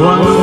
One